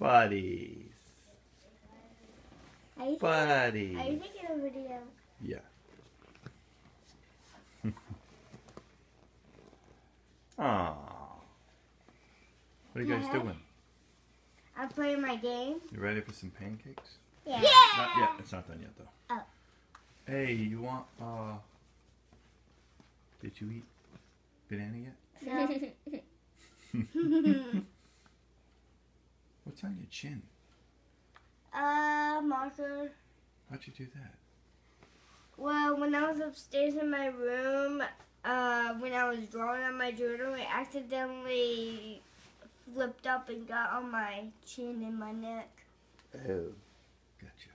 Buddies. Are you, Buddies. are you making a video? Yeah. Aww. What are you guys Yeah. doing? I'm playing my game. You ready for some pancakes? Yeah. Not yet. It's not done yet, though. Oh. Hey, you want, uh... Did you eat banana yet? No. What's on your chin? uh, marker. How'd you do that? Well, when I was upstairs in my room, uh, when I was drawing on my journal, it accidentally flipped up and got on my chin and my neck. Oh. Gotcha.